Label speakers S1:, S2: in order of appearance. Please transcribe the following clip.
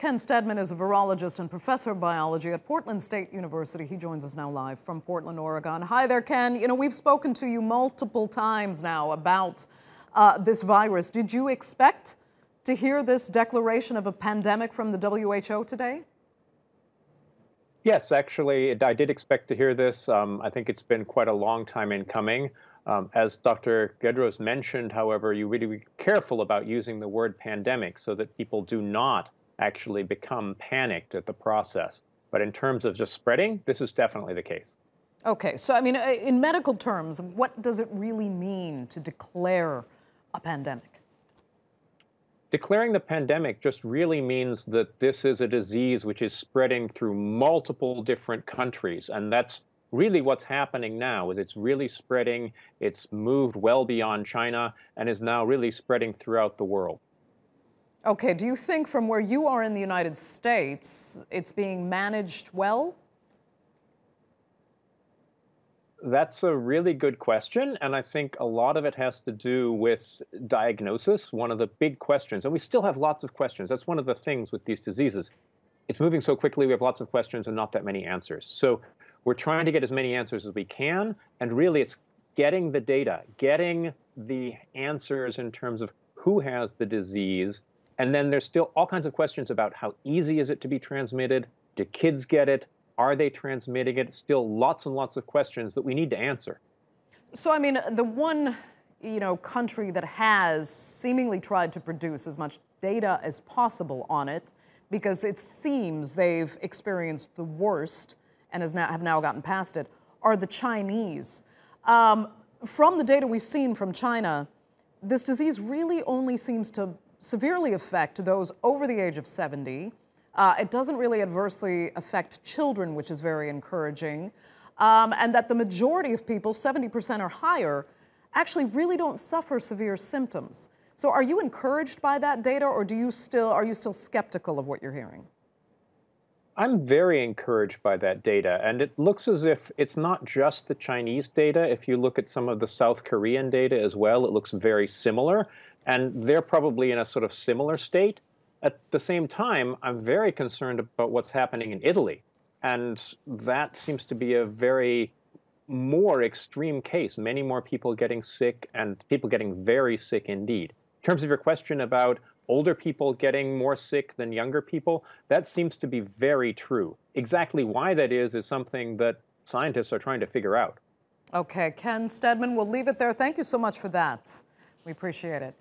S1: Ken Stedman is a virologist and professor of biology at Portland State University. He joins us now live from Portland, Oregon. Hi there, Ken. You know, we've spoken to you multiple times now about uh, this virus. Did you expect to hear this declaration of a pandemic from the WHO today?
S2: Yes, actually, I did expect to hear this. Um, I think it's been quite a long time in coming. Um, as Dr. Tedros mentioned, however, you really be careful about using the word pandemic so that people do not actually become panicked at the process. But in terms of just spreading, this is definitely the case.
S1: Okay, so I mean, uh, in medical terms, what does it really mean to declare a pandemic?
S2: Declaring the pandemic just really means that this is a disease which is spreading through multiple different countries, and that's really what's happening now is it's really spreading it's moved well beyond china and is now really spreading throughout the world
S1: okay do you think from where you are in the united states it's being managed well?
S2: That's a really good question and i think a lot of it has to do with diagnosis one of the big questions and we still have lots of questions. That's one of the things with these diseases. It's moving so quickly we have lots of questions and not that many answers. So we're trying to get as many answers as we can, and really it's getting the data, getting the answers in terms of who has the disease, and then there's still all kinds of questions about how easy is it to be transmitted? Do kids get it? Are they transmitting it? Still lots and lots of questions that we need to answer.
S1: So, I mean, the one you know, country that has seemingly tried to produce as much data as possible on it because it seems they've experienced the worst and has now, have now gotten past it are the Chinese. Um, from the data we've seen from China, this disease really only seems to severely affect those over the age of 70. Uh, it doesn't really adversely affect children, which is very encouraging. Um, and that the majority of people, 70% or higher, actually really don't suffer severe symptoms. So are you encouraged by that data or do you still, are you still skeptical of what you're hearing?
S2: I'm very encouraged by that data. And it looks as if it's not just the Chinese data. If you look at some of the South Korean data as well, it looks very similar. And they're probably in a sort of similar state. At the same time, I'm very concerned about what's happening in Italy. And that seems to be a very more extreme case, many more people getting sick and people getting very sick indeed. In terms of your question about older people getting more sick than younger people, that seems to be very true. Exactly why that is is something that scientists are trying to figure out.
S1: Okay, Ken Stedman, we'll leave it there. Thank you so much for that. We appreciate it.